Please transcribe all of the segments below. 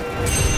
I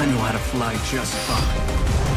I know how to fly just fine.